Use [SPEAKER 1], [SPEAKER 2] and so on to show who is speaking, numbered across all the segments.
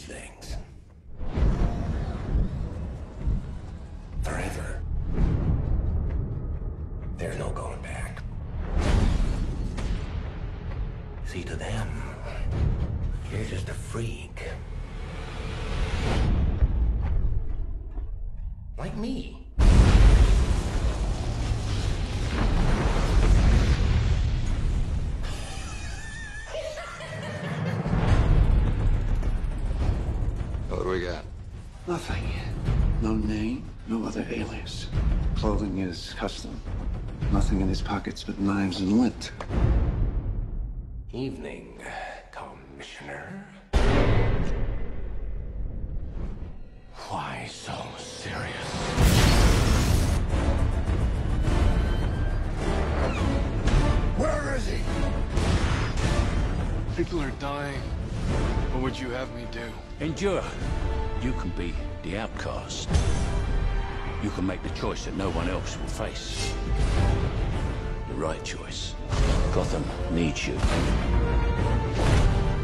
[SPEAKER 1] things. Forever. There's no going back. See, to them, you're just a freak. Like me.
[SPEAKER 2] What do we got?
[SPEAKER 3] Nothing. No name, no other alias. Clothing is custom. Nothing in his pockets but knives and lint.
[SPEAKER 1] Evening, Commissioner. Why so serious?
[SPEAKER 2] Where is he?
[SPEAKER 4] People are dying. What would you have me do?
[SPEAKER 5] Endure. You can be the outcast. You can make the choice that no one else will face. The right choice. Gotham needs you.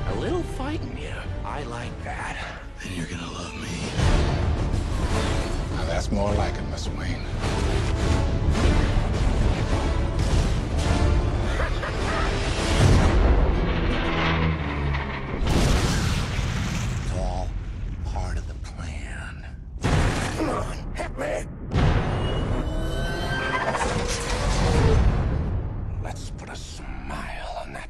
[SPEAKER 1] A little fighting here. I like that.
[SPEAKER 2] Then you're gonna love me. Now that's more like it, Miss Wayne. Let's put a smile on that